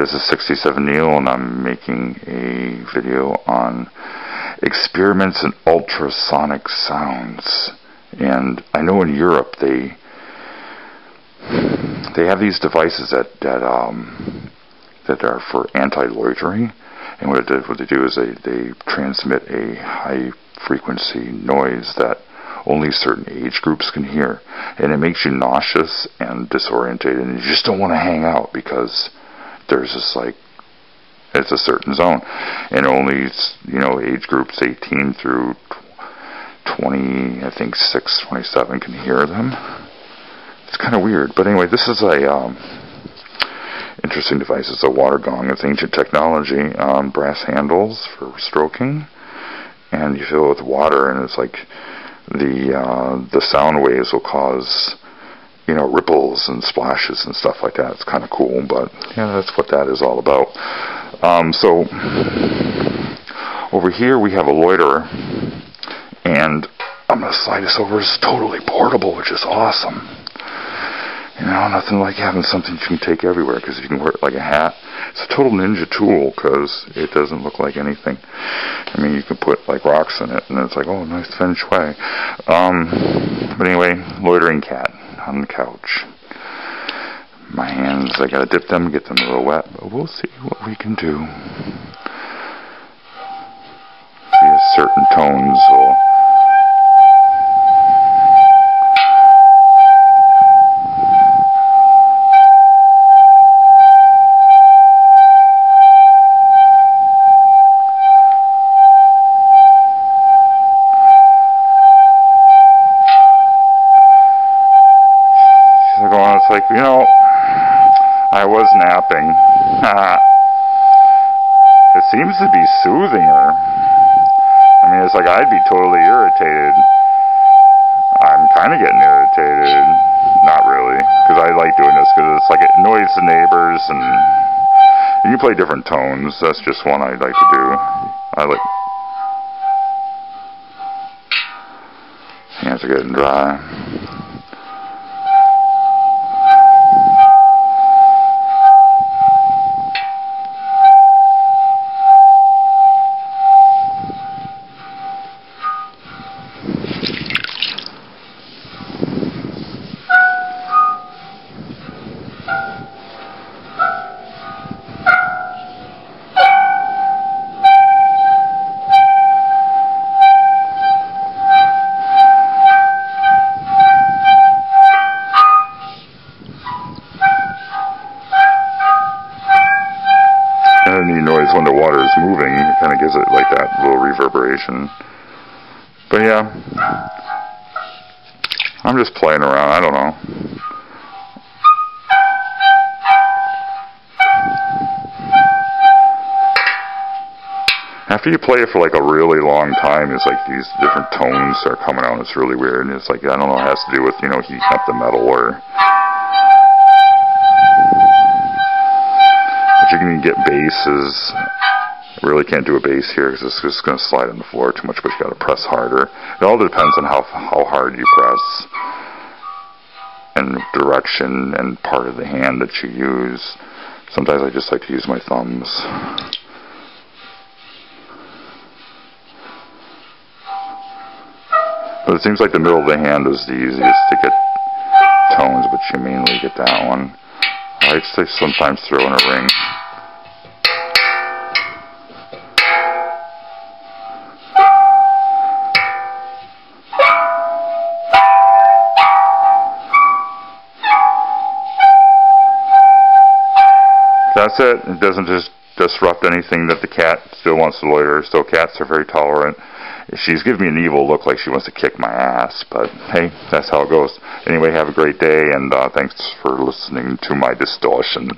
This is 67 Neil, and I'm making a video on experiments in ultrasonic sounds. And I know in Europe they they have these devices that that um, that are for anti-loitering, and what, it, what they do is they they transmit a high frequency noise that only certain age groups can hear, and it makes you nauseous and disoriented, and you just don't want to hang out because there's this like it's a certain zone, and only you know age groups 18 through 20, I think 6, 27 can hear them. It's kind of weird, but anyway, this is a um, interesting device. It's a water gong. It's ancient technology. Um, brass handles for stroking, and you fill it with water, and it's like the uh, the sound waves will cause you know ripples and splashes and stuff like that. It's kind of cool, but yeah, that's what that is all about. Um, so over here we have a loiterer, and I'm gonna slide this over. It's totally portable, which is awesome. You know, nothing like having something you can take everywhere because you can wear it like a hat. It's a total ninja tool because it doesn't look like anything. I mean, you can put like rocks in it and it's like, oh, nice feng shui. Um, but anyway, loitering cat on the couch. My hands, I gotta dip them, get them a little wet, but we'll see what we can do. Certain tones will you know, I was napping. it seems to be soothing her. I mean, it's like I'd be totally irritated. I'm kind of getting irritated. Not really, because I like doing this because it's like it annoys the neighbors and you play different tones. That's just one I'd like to do. I like. Hands are getting dry. Reverberation. But yeah, I'm just playing around. I don't know. After you play it for like a really long time, it's like these different tones are coming out. It's really weird. And it's like, I don't know, it has to do with, you know, heating up the metal or but you can get basses. Really can't do a bass here because it's just going to slide on the floor too much, but you got to press harder. It all depends on how how hard you press and direction and part of the hand that you use. Sometimes I just like to use my thumbs. But it seems like the middle of the hand is the easiest to get tones, but you mainly get that one. I sometimes throw in a ring. That's it. It doesn't just disrupt anything that the cat still wants to loiter. Still, cats are very tolerant. She's giving me an evil look like she wants to kick my ass, but hey, that's how it goes. Anyway, have a great day, and uh, thanks for listening to my distortion.